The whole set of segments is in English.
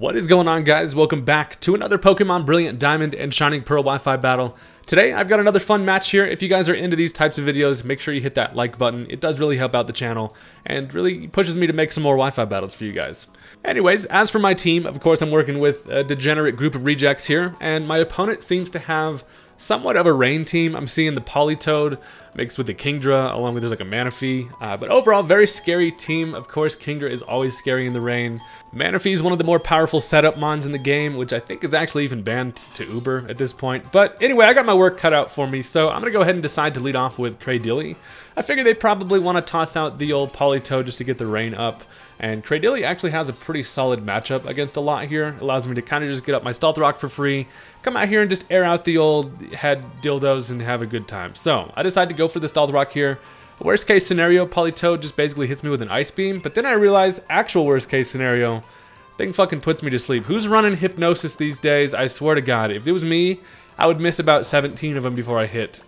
What is going on guys? Welcome back to another Pokemon Brilliant Diamond and Shining Pearl Wi-Fi battle. Today I've got another fun match here. If you guys are into these types of videos, make sure you hit that like button. It does really help out the channel and really pushes me to make some more Wi-Fi battles for you guys. Anyways, as for my team, of course I'm working with a degenerate group of rejects here, and my opponent seems to have somewhat of a rain team. I'm seeing the Politoed mixed with the Kingdra, along with there's like a Manaphy. Uh, but overall, very scary team. Of course, Kingdra is always scary in the rain. Manaphy is one of the more powerful setup mons in the game, which I think is actually even banned to Uber at this point. But anyway, I got my work cut out for me, so I'm going to go ahead and decide to lead off with Cradily. I figure they'd probably want to toss out the old Politoed just to get the rain up. And Cradily actually has a pretty solid matchup against a lot here. Allows me to kind of just get up my Stealth Rock for free, come out here and just air out the old head dildos and have a good time. So I decided to go for this Stealth Rock here. Worst case scenario, Politoed just basically hits me with an Ice Beam, but then I realize actual worst case scenario, thing fucking puts me to sleep. Who's running Hypnosis these days? I swear to God, if it was me, I would miss about 17 of them before I hit.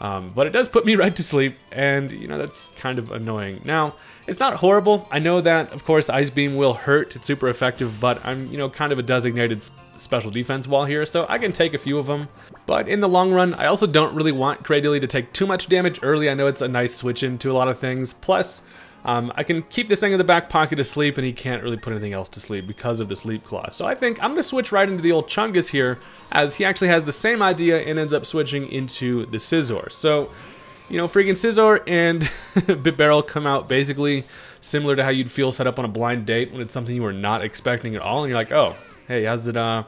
Um, but it does put me right to sleep, and you know, that's kind of annoying. Now, it's not horrible. I know that, of course, Ice Beam will hurt. It's super effective, but I'm, you know, kind of a designated special defense wall here, so I can take a few of them. But in the long run, I also don't really want Cradily to take too much damage early. I know it's a nice switch into a lot of things. Plus, um, I can keep this thing in the back pocket asleep, and he can't really put anything else to sleep because of the Sleep Clause. So I think I'm going to switch right into the old Chungus here, as he actually has the same idea and ends up switching into the Scizor. So, you know, freaking Scizor and Bibarel come out basically similar to how you'd feel set up on a blind date when it's something you were not expecting at all, and you're like, oh, hey, how's it, uh,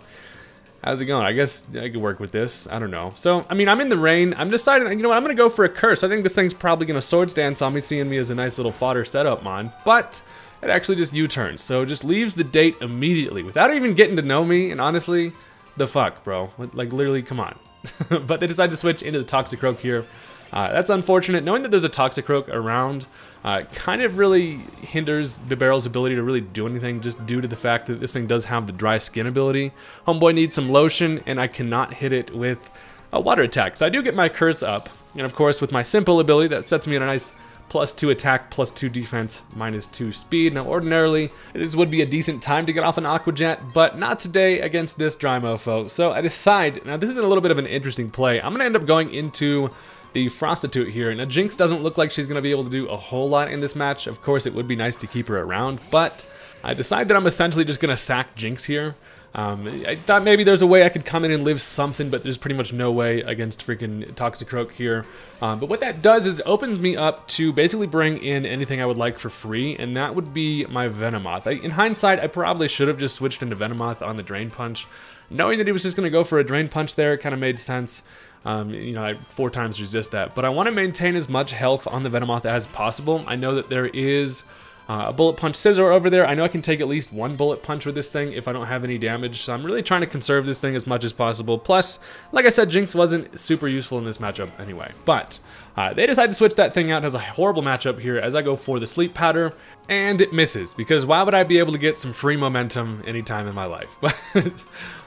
how's it going? I guess I could work with this. I don't know. So, I mean, I'm in the rain. I'm deciding, you know what, I'm going to go for a curse. I think this thing's probably going to swords dance on me, seeing me as a nice little fodder setup mon. But it actually just U-turns. So just leaves the date immediately without even getting to know me. And honestly, the fuck, bro. Like, literally, come on. but they decide to switch into the Toxic Toxicroak here. Uh, that's unfortunate. Knowing that there's a Toxicroak around uh, kind of really hinders the Bibarel's ability to really do anything just due to the fact that this thing does have the dry skin ability. Homeboy needs some lotion, and I cannot hit it with a water attack. So I do get my curse up, and of course with my simple ability that sets me in a nice plus 2 attack, plus 2 defense, minus 2 speed. Now ordinarily this would be a decent time to get off an Aqua Jet, but not today against this dry mofo. So I decide, now this is a little bit of an interesting play. I'm going to end up going into the Frostitute here. Now, Jynx doesn't look like she's going to be able to do a whole lot in this match. Of course, it would be nice to keep her around, but I decide that I'm essentially just going to sack Jynx here. Um, I thought maybe there's a way I could come in and live something, but there's pretty much no way against freaking Toxicroak here. Um, but what that does is it opens me up to basically bring in anything I would like for free, and that would be my Venomoth. I, in hindsight, I probably should have just switched into Venomoth on the Drain Punch. Knowing that he was just going to go for a Drain Punch there, it kind of made sense. Um, you know, I four times resist that. But I want to maintain as much health on the Venomoth as possible. I know that there is uh, a Bullet Punch Scizor over there. I know I can take at least one Bullet Punch with this thing if I don't have any damage. So I'm really trying to conserve this thing as much as possible. Plus, like I said, Jynx wasn't super useful in this matchup anyway. But uh, they decide to switch that thing out. Has a horrible matchup here as I go for the Sleep Powder. And it misses, because why would I be able to get some free momentum anytime in my life? But uh,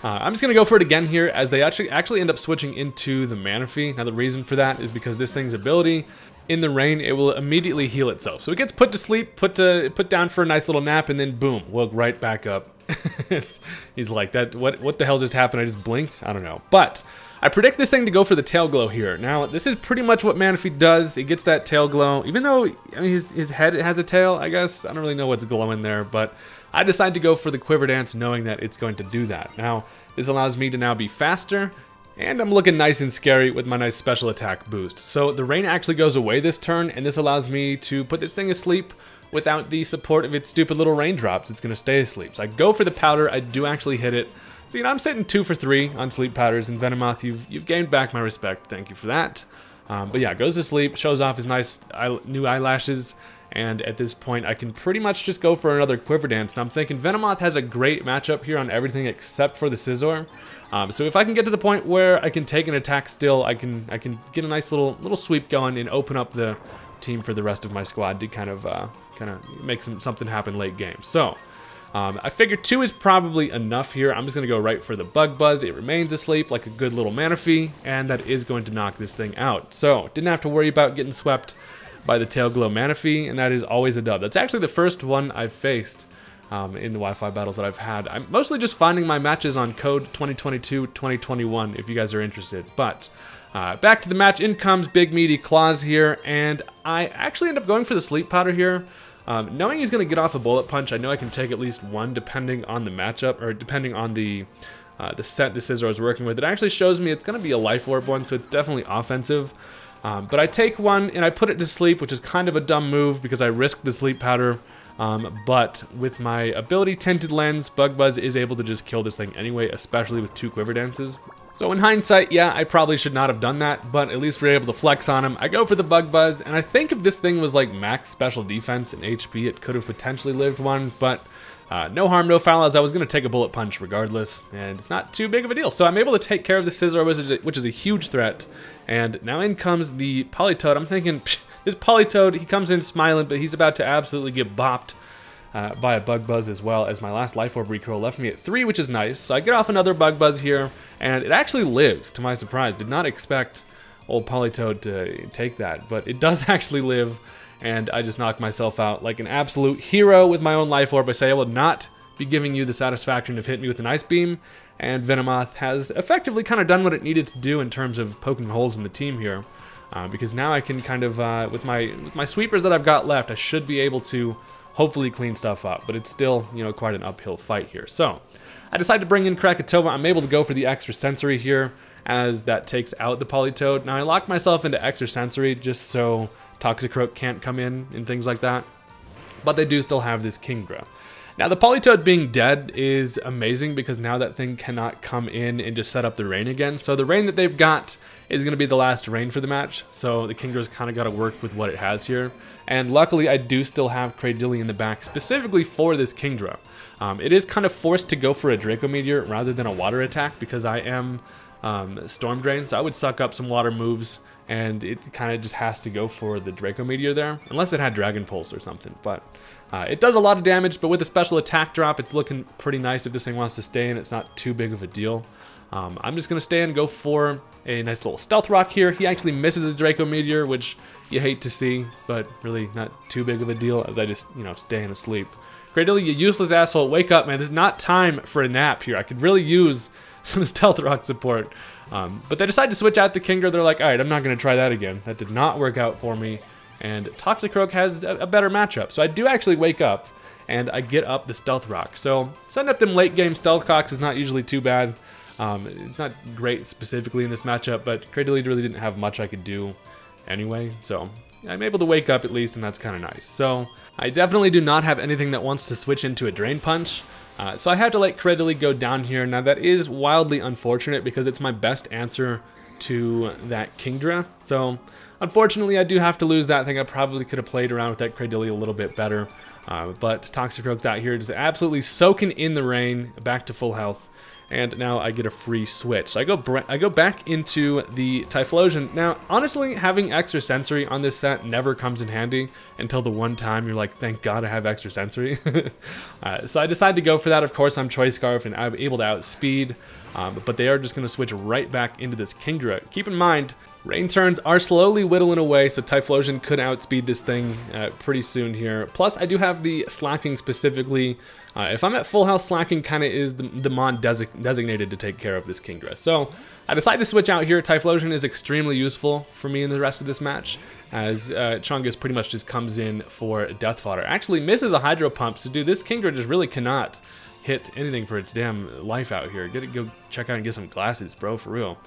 I'm just going to go for it again here, as they actually actually end up switching into the Manaphy. Now the reason for that is because this thing's ability in the rain, it will immediately heal itself. So it gets put to sleep, put to put down for a nice little nap, and then boom, woke right back up. He's like, that. What what the hell just happened? I just blinked. I don't know, but. I predict this thing to go for the tail glow here. Now, this is pretty much what Manaphy does. It gets that tail glow, even though I mean, his, his head has a tail, I guess. I don't really know what's glowing there, but I decide to go for the Quiver Dance knowing that it's going to do that. Now, this allows me to now be faster, and I'm looking nice and scary with my nice special attack boost. So the rain actually goes away this turn, and this allows me to put this thing asleep without the support of its stupid little raindrops. It's going to stay asleep. So I go for the powder. I do actually hit it. So, you know, I'm sitting two for three on sleep powders, and Venomoth, you've, you've gained back my respect. Thank you for that. Um, but yeah, goes to sleep, shows off his nice new eyelashes, and at this point, I can pretty much just go for another Quiver Dance. And I'm thinking Venomoth has a great matchup here on everything except for the Scizor. Um, so if I can get to the point where I can take an attack still, I can I can get a nice little little sweep going and open up the team for the rest of my squad to kind of uh, kind of make some, something happen late game. So um, I figure two is probably enough here. I'm just going to go right for the Bug Buzz. It remains asleep like a good little Manaphy, and that is going to knock this thing out. So, didn't have to worry about getting swept by the Tail Glow Manaphy, and that is always a dub. That's actually the first one I've faced um, in the Wi-Fi battles that I've had. I'm mostly just finding my matches on code 2022-2021 if you guys are interested. But uh, back to the match, in comes Big Meaty Claws here, and I actually end up going for the Sleep Powder here. Um, knowing he's going to get off a Bullet Punch, I know I can take at least one depending on the matchup, or depending on the uh, the set the Scizor was working with. It actually shows me it's going to be a Life Orb one, so it's definitely offensive. Um, but I take one and I put it to sleep, which is kind of a dumb move because I risk the Sleep Powder. Um, but with my ability Tinted Lens, Bug Buzz is able to just kill this thing anyway, especially with two Quiver Dances. So in hindsight, yeah, I probably should not have done that, but at least we are able to flex on him. I go for the Bug Buzz, and I think if this thing was like max special defense and HP, it could have potentially lived one, but uh, no harm, no foul, as I was going to take a bullet punch regardless, and it's not too big of a deal. So I'm able to take care of the Scizor, which is a huge threat. And now in comes the Politoed. I'm thinking, this Politoed, he comes in smiling, but he's about to absolutely get bopped uh, by a Bug Buzz as well, as my last Life Orb Recoil left me at 3, which is nice. So I get off another Bug Buzz here, and it actually lives, to my surprise. Did not expect old Politoed to take that, but it does actually live and I just knocked myself out like an absolute hero with my own life orb. I say I will not be giving you the satisfaction of hitting me with an ice beam, and Venomoth has effectively kind of done what it needed to do in terms of poking holes in the team here. Uh, because now I can kind of, uh, with my with my sweepers that I've got left, I should be able to hopefully clean stuff up. But it's still, you know, quite an uphill fight here. So, I decided to bring in Krakatoa. I'm able to go for the extra sensory here, as that takes out the Politoed. Now, I locked myself into extra sensory just so Toxicroak can't come in and things like that. But they do still have this Kingdra. Now the Politoed being dead is amazing because now that thing cannot come in and just set up the rain again. So the rain that they've got is going to be the last rain for the match. So the Kingdra's kind of got to work with what it has here. And luckily I do still have Cradily in the back specifically for this Kingdra. Um, it is kind of forced to go for a Draco Meteor rather than a water attack because I am um, Storm Drain. So I would suck up some water moves and it kind of just has to go for the Draco Meteor there, unless it had Dragon Pulse or something. But uh, it does a lot of damage, but with a special attack drop, it's looking pretty nice if this thing wants to stay in. It's not too big of a deal. Um, I'm just going to stay and go for a nice little Stealth Rock here. He actually misses a Draco Meteor, which you hate to see, but really not too big of a deal as I just, you know, stay in asleep. Cradily, you useless asshole, wake up, man. This is not time for a nap here. I could really use some Stealth Rock support. Um, but they decide to switch out the Kingdra. They're like, all right, I'm not going to try that again. That did not work out for me. And Toxicroak has a, a better matchup. So I do actually wake up and I get up the Stealth Rock. So setting up them late game Stealth Rocks is not usually too bad. Um, it's not great specifically in this matchup, but Cradily really didn't have much I could do anyway. So I'm able to wake up at least, and that's kind of nice. So I definitely do not have anything that wants to switch into a Drain Punch. Uh, so I have to let Cradily go down here. Now that is wildly unfortunate because it's my best answer to that Kingdra. So unfortunately I do have to lose that thing. I probably could have played around with that Cradily a little bit better. Uh, but Toxicroak's out here just absolutely soaking in the rain, back to full health and now I get a free switch. So I go I go back into the Typhlosion. Now, honestly, having extra sensory on this set never comes in handy until the one time you're like, thank God I have extra sensory. uh, so I decide to go for that. Of course, I'm Choice Scarf and I'm able to outspeed, um, but they are just going to switch right back into this Kingdra. Keep in mind, Rain turns are slowly whittling away, so Typhlosion could outspeed this thing uh, pretty soon here. Plus, I do have the Slaking specifically. Uh, if I'm at full health, Slaking kind of is the, the Mon desi designated to take care of this Kingdra. So, I decide to switch out here. Typhlosion is extremely useful for me in the rest of this match, as uh, Chungus pretty much just comes in for Death Fodder. Actually misses a Hydro Pump, so dude, this Kingdra just really cannot hit anything for its damn life out here. Get it, go check out and get some glasses, bro, for real.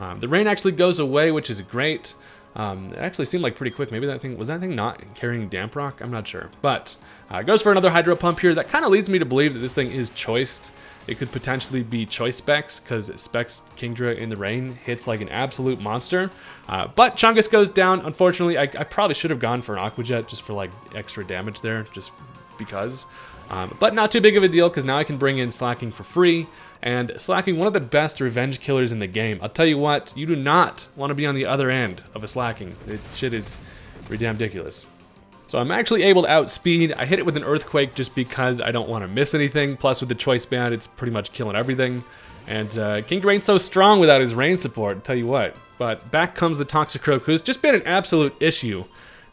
Um, the rain actually goes away, which is great. Um, it actually seemed like pretty quick. Maybe that thing, was that thing not carrying Damp Rock? I'm not sure. But uh, goes for another Hydro Pump here. That kind of leads me to believe that this thing is choiced. It could potentially be Choice Specs, because Specs Kingdra in the rain hits like an absolute monster. Uh, but Chungus goes down. Unfortunately, I, I probably should have gone for an Aqua Jet just for like extra damage there, just because. Um, but not too big of a deal because now I can bring in Slaking for free. And Slaking, one of the best revenge killers in the game. I'll tell you what, you do not want to be on the other end of a Slaking. It shit is ridiculous. So I'm actually able to outspeed. I hit it with an Earthquake just because I don't want to miss anything. Plus with the Choice Band, it's pretty much killing everything. And uh, Kingdra's so strong without his rain support, I'll tell you what. But back comes the Toxicroak, who's just been an absolute issue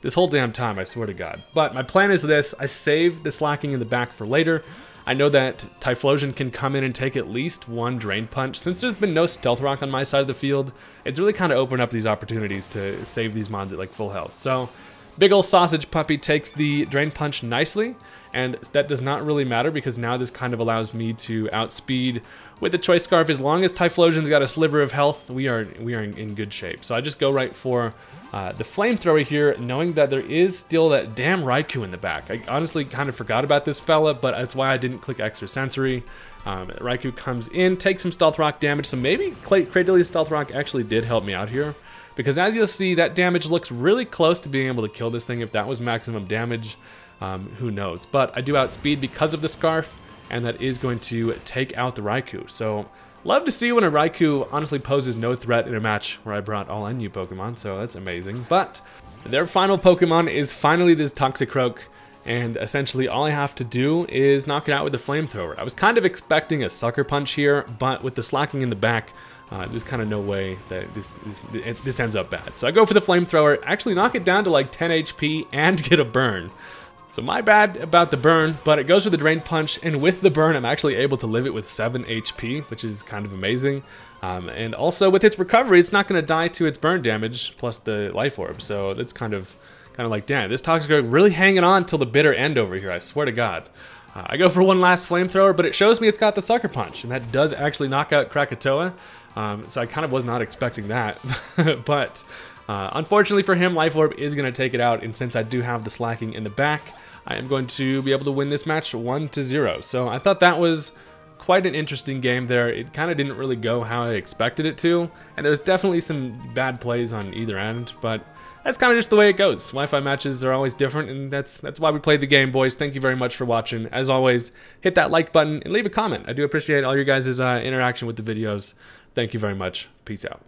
this whole damn time, I swear to God. But my plan is this, I save the Slaking in the back for later. I know that Typhlosion can come in and take at least one Drain Punch. Since there's been no Stealth Rock on my side of the field, it's really kind of opened up these opportunities to save these mons at like full health. So Big ol' sausage puppy takes the drain punch nicely, and that does not really matter because now this kind of allows me to outspeed with the choice scarf. As long as Typhlosion's got a sliver of health, we are we are in, good shape. So I just go right for uh, the flamethrower here, knowing that there is still that damn Raikou in the back. I honestly kind of forgot about this fella, but that's why I didn't click extra sensory. Um, Raikou comes in, takes some Stealth Rock damage, so maybe Cradily's Stealth Rock actually did help me out here. Because as you'll see, that damage looks really close to being able to kill this thing. If that was maximum damage, um, who knows. But I do outspeed because of the Scarf, and that is going to take out the Raikou. So, love to see when a Raikou honestly poses no threat in a match where I brought all NU Pokemon, so that's amazing. But their final Pokemon is finally this Toxicroak, and essentially all I have to do is knock it out with the Flamethrower. I was kind of expecting a Sucker Punch here, but with the Slaking in the back, uh, there's kind of no way that this, this, this ends up bad. So I go for the flamethrower, actually knock it down to like 10 HP and get a burn. So my bad about the burn, but it goes for the Drain Punch, and with the burn, I'm actually able to live it with 7 HP, which is kind of amazing. Um, and also with its recovery, it's not going to die to its burn damage, plus the Life Orb, so that's kind of kind of like, damn, this Toxicroak really hanging on till the bitter end over here, I swear to God. Uh, I go for one last flamethrower, but it shows me it's got the Sucker Punch, and that does actually knock out Krakatoa. Um, so I kind of was not expecting that. but uh, unfortunately for him, Life Orb is going to take it out, and since I do have the Slaking in the back, I am going to be able to win this match 1 to 0. So I thought that was quite an interesting game there. It kind of didn't really go how I expected it to, and there's definitely some bad plays on either end, but that's kind of just the way it goes. Wi-Fi matches are always different, and that's that's why we play the game, boys. Thank you very much for watching. As always, hit that like button and leave a comment. I do appreciate all your guys' uh, interaction with the videos. Thank you very much. Peace out.